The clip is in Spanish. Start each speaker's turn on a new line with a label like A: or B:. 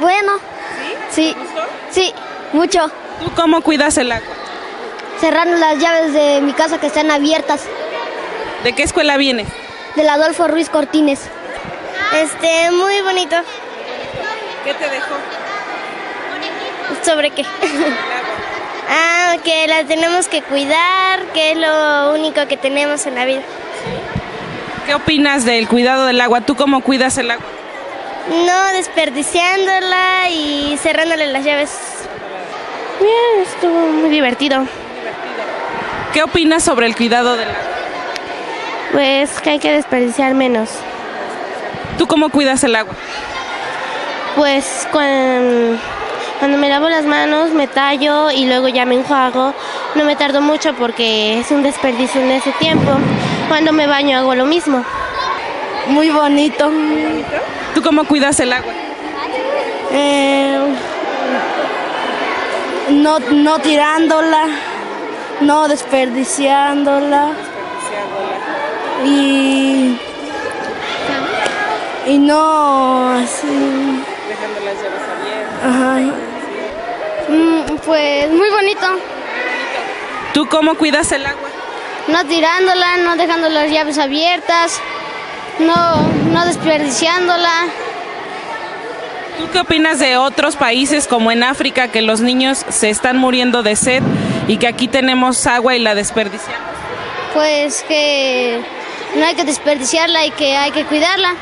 A: Bueno. ¿Sí? Sí, mucho.
B: ¿Tú cómo cuidas el agua?
A: Cerrando las llaves de mi casa que están abiertas.
B: ¿De qué escuela vienes?
A: Del Adolfo Ruiz Cortines. Este, muy bonito.
B: ¿Qué te dejó?
A: ¿Sobre qué? ah, que la tenemos que cuidar, que es lo único que tenemos en la vida.
B: ¿Qué opinas del cuidado del agua? ¿Tú cómo cuidas el agua?
A: No desperdiciándola y cerrándole las llaves. Bien, estuvo muy divertido.
B: ¿Qué opinas sobre el cuidado del agua?
A: Pues que hay que desperdiciar menos.
B: ¿Tú cómo cuidas el agua?
A: Pues cuando, cuando me lavo las manos me tallo y luego ya me enjuago. No me tardo mucho porque es un desperdicio en ese tiempo. Cuando me baño hago lo mismo. Muy bonito.
B: ¿Tú cómo cuidas el agua?
A: Eh, no, no tirándola, no desperdiciándola. Y, y no así.
B: Dejando las llaves abiertas.
A: Ajá. Mm, pues muy bonito.
B: ¿Tú cómo cuidas el agua?
A: No tirándola, no dejando las llaves abiertas, no, no desperdiciándola.
B: ¿Tú qué opinas de otros países como en África que los niños se están muriendo de sed y que aquí tenemos agua y la desperdiciamos?
A: Pues que no hay que desperdiciarla y que hay que cuidarla.